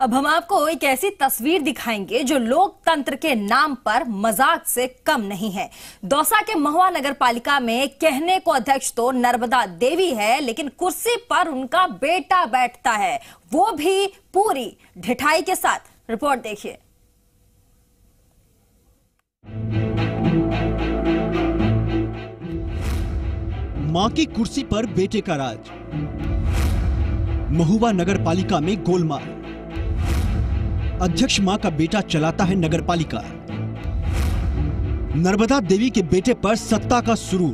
अब हम आपको एक ऐसी तस्वीर दिखाएँगे जो लोकतंत्र के नाम पर मज़ाक से कम नहीं है। दौसा के महुआ नगर पालिका में कहने को अध्यक्ष तो नर्मदा देवी है, लेकिन कुर्सी पर उनका बेटा बैठता है। वो भी पूरी ढिठाई के साथ। रिपोर्ट देखिए। माँ की कुर्सी पर बेटे का राज। महुआ नगर पालिका में गोलमाल। अध्यक्ष माँ का बेटा चलाता है नगर पालिका नर्मदा देवी के बेटे पर सत्ता का शुरू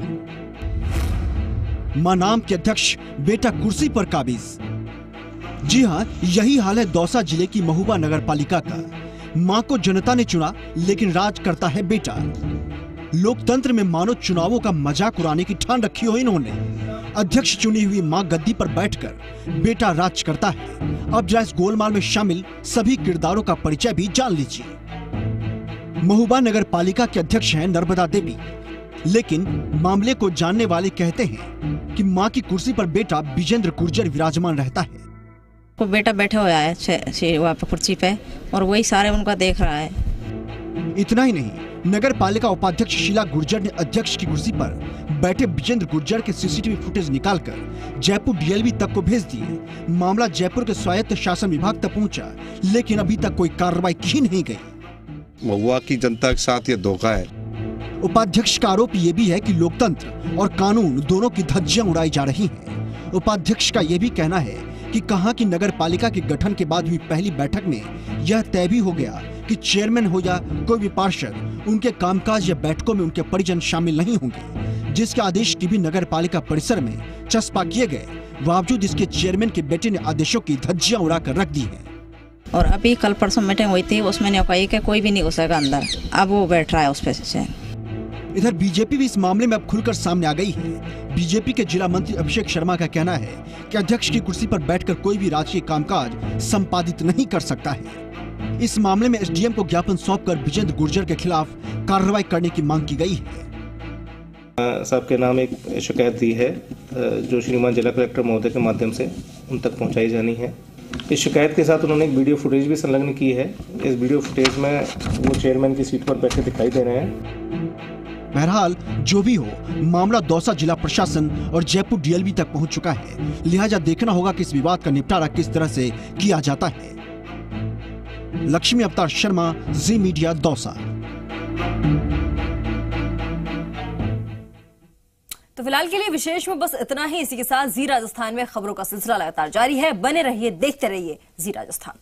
माँ नाम के अध्यक्ष, बेटा कुर्सी पर काबिज। जी हाँ यही हाल है दौसा ज़िले की महुबा नगर पालिका का। माँ को जनता ने चुना, लेकिन राज करता है बेटा। लोकतंत्र में मानो चुनावों का मज़ाक उड़ाने की ठान रखी हो इन्होंने। अध्यक्ष चुनी हुई माँ गद्दी पर बैठकर बेटा राज करता है। अब जरा इस गोलमाल में शामिल सभी किरदारों का परिचय भी जान लीजिए। महुबा नगर पालिका के अध्यक्ष हैं नर्मदा देवी। लेकिन मामले को जानने वाले कहते हैं कि माँ की कुर्सी पर बेटा विजेंद्र गुर्जर विराजमान रहता है। को बेटा बैठा हुआ है वहाँ पे कुर्सी पे और वही सारे उनका देख रहा है। इतना ही नहीं नगर पालिका उपाध्यक्ष शीला गुर्जर ने अध्यक्ष की कुर्सी पर बैठे विजेंद्र गुर्जर के सीसीटीवी फुटेज निकालकर जयपुर डीएलबी तक को भेज दिए। मामला जयपुर के स्वायत्त शासन विभाग तक पहुँचा, लेकिन अभी तक कोई कार्रवाई की नहीं गई। महुआ की जनता के साथ ये धोखा है। उपाध्यक्ष का आरोप ये भी है कि लोकतंत्र और कानून दोनों की धज्जियाँ उड़ाई जा रही हैं। उपाध्यक्ष का ये भी कहना है कि कहा कि नगर पालिका के गठन के बाद हुई पहली बैठक में यह तय भी हो गया कि चेयरमैन हो या कोई भी पार्षद उनके कामकाज या बैठकों में उनके परिजन शामिल नहीं होंगे। जिसके आदेश की भी नगर पालिका परिसर में चस्पा किए गए बावजूद इसके चेयरमैन के बेटे ने आदेशों की धज्जियाँ उड़ा कर रख दी है। और अभी कल परसों मीटिंग हुई थी उसमें कही कि कोई भी नहीं घुसेगा अंदर। अब वो बैठ रहा है उस से। इधर बीजेपी भी इस मामले में अब खुलकर सामने आ गई है। बीजेपी के जिला मंत्री अभिषेक शर्मा का कहना है कि अध्यक्ष की कुर्सी पर बैठकर कोई भी राजकीय कामकाज संपादित नहीं कर सकता है। इस मामले में एसडीएम को ज्ञापन सौंपकर विजेंद्र गुर्जर के खिलाफ कार्रवाई करने की मांग की गई है। साहब के नाम एक शिकायत दी है। जो श्रीमान जिला कलेक्टर महोदय के माध्यम से उन तक पहुंचाई जानी है। इस शिकायत के साथ उन्होंने एक वीडियो फुटेज भी संलग्न की है। इस वीडियो फुटेज में वो चेयरमैन की सीट पर बैठे दिखाई दे रहे हैं। बहरहाल जो भी हो मामला दौसा जिला प्रशासन और जयपुर डीएलबी तक पहुँच चुका है। लिहाजा देखना होगा कि इस विवाद का निपटारा किस तरह से किया जाता है। लक्ष्मी अवतार शर्मा, जी मीडिया दौसा। तो फ़िलहाल के लिए विशेष में बस इतना ही। इसी के साथ जी राजस्थान में खबरों का सिलसिला लगातार जारी है। बने रहिए, देखते रहिए जी राजस्थान।